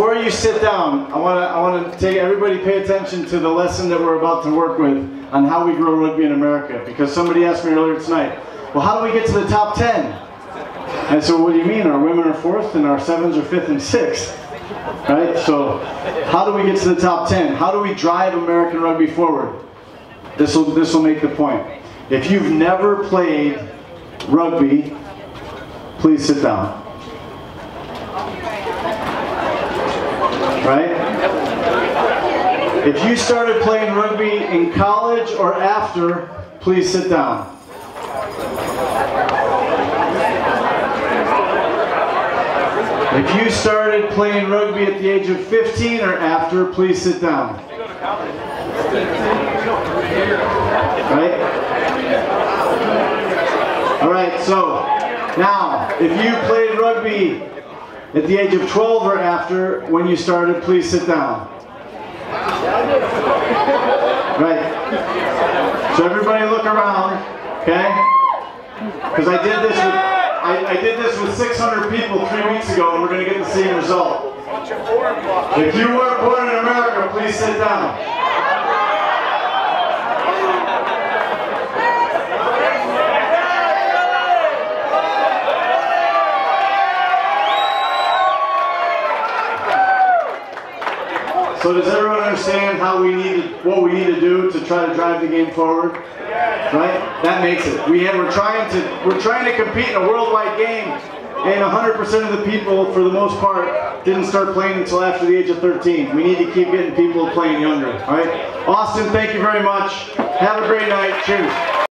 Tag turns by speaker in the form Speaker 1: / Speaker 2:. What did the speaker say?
Speaker 1: Before you sit down, I want to I want to take everybody pay attention to the lesson that we're about to work with on how we grow rugby in America. Because somebody asked me earlier tonight, well, how do we get to the top 10? And so, what do you mean? Our women are fourth, and our sevens are fifth and sixth, right? So, how do we get to the top 10? How do we drive American rugby forward? This will this will make the point. If you've never played rugby, please sit down. Right? If you started playing rugby in college or after, please sit down. If you started playing rugby at the age of 15 or after, please sit down. Right? All right, so now, if you played rugby at the age of 12 or after, when you started, please sit down. Right. So everybody look around, okay? Because I did this with I, I, did this with 600 people three weeks ago, and we're going to get the same result. If you weren't born in America, please sit down. So does everyone understand how we need to, what we need to do to try to drive the game forward? Right? That makes it. We have, we're trying to we're trying to compete in a worldwide game, and 100% of the people, for the most part, didn't start playing until after the age of 13. We need to keep getting people playing younger. All right? Austin, thank you very much. Have a great night. Cheers.